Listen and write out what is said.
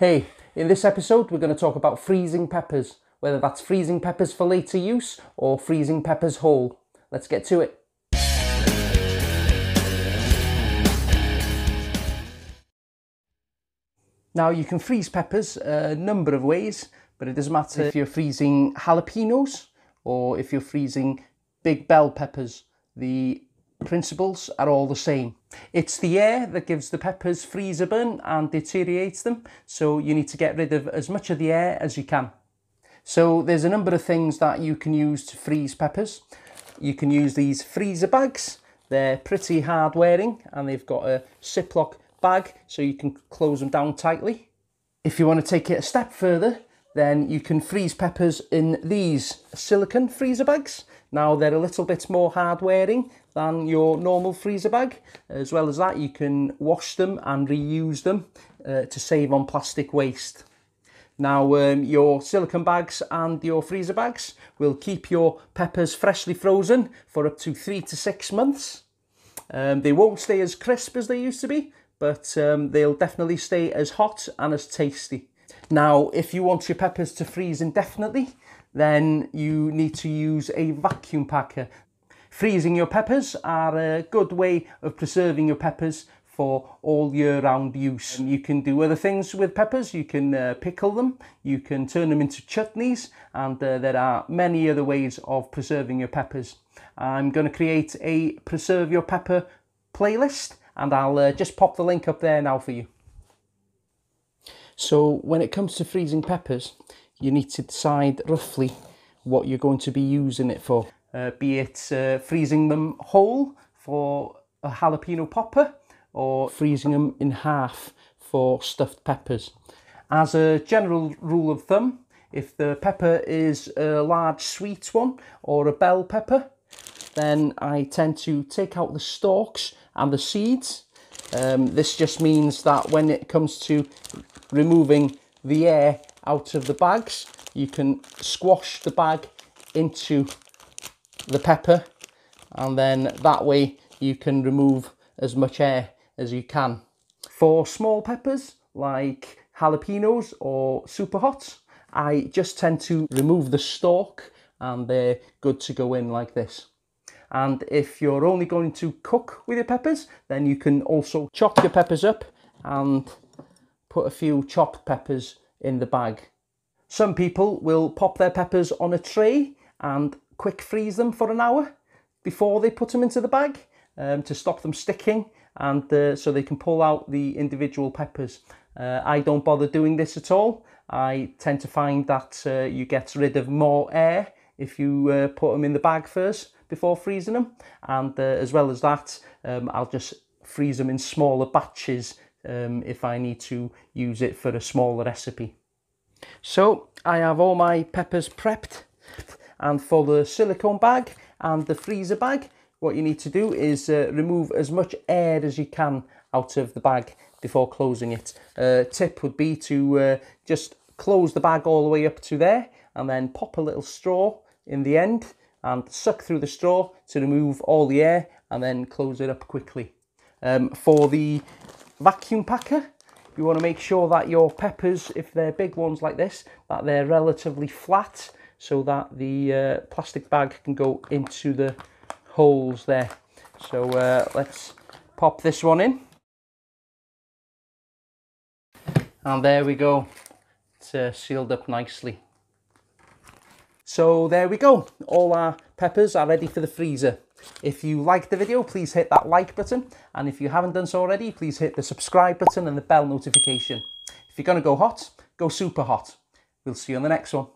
Hey, in this episode we're going to talk about freezing peppers, whether that's freezing peppers for later use or freezing peppers whole. Let's get to it. Now you can freeze peppers a number of ways, but it doesn't matter if you're freezing jalapenos or if you're freezing big bell peppers. The principles are all the same. It's the air that gives the peppers freezer burn and deteriorates them, so you need to get rid of as much of the air as you can. So there's a number of things that you can use to freeze peppers. You can use these freezer bags. They're pretty hard wearing and they've got a Ziploc bag so you can close them down tightly. If you want to take it a step further, then you can freeze peppers in these silicone freezer bags. Now they're a little bit more hard wearing than your normal freezer bag. As well as that, you can wash them and reuse them uh, to save on plastic waste. Now um, your silicone bags and your freezer bags will keep your peppers freshly frozen for up to three to six months. Um, they won't stay as crisp as they used to be, but um, they'll definitely stay as hot and as tasty. Now, if you want your peppers to freeze indefinitely, then you need to use a vacuum packer. Freezing your peppers are a good way of preserving your peppers for all year round use. You can do other things with peppers, you can uh, pickle them, you can turn them into chutneys, and uh, there are many other ways of preserving your peppers. I'm going to create a preserve your pepper playlist and I'll uh, just pop the link up there now for you. So when it comes to freezing peppers, you need to decide roughly what you're going to be using it for. Uh, be it uh, freezing them whole for a jalapeno popper or freezing them in half for stuffed peppers. As a general rule of thumb, if the pepper is a large sweet one or a bell pepper, then I tend to take out the stalks and the seeds. Um, this just means that when it comes to removing the air out of the bags, you can squash the bag into the pepper and then that way you can remove as much air as you can. For small peppers like jalapenos or super hot, I just tend to remove the stalk and they're good to go in like this. And if you're only going to cook with your peppers, then you can also chop your peppers up and put a few chopped peppers in the bag. Some people will pop their peppers on a tray and quick freeze them for an hour before they put them into the bag um, to stop them sticking and uh, so they can pull out the individual peppers. Uh, I don't bother doing this at all. I tend to find that uh, you get rid of more air if you uh, put them in the bag first before freezing them. And uh, as well as that, um, I'll just freeze them in smaller batches um, if I need to use it for a smaller recipe. So I have all my peppers prepped and for the silicone bag and the freezer bag, what you need to do is uh, remove as much air as you can out of the bag before closing it. Uh, tip would be to uh, just close the bag all the way up to there and then pop a little straw in the end and suck through the straw to remove all the air and then close it up quickly. Um, for the vacuum packer, you want to make sure that your peppers, if they're big ones like this, that they're relatively flat so that the uh, plastic bag can go into the holes there. So uh, let's pop this one in. And there we go. It's uh, sealed up nicely. So there we go. All our peppers are ready for the freezer. If you like the video, please hit that like button. And if you haven't done so already, please hit the subscribe button and the bell notification. If you're going to go hot, go super hot. We'll see you on the next one.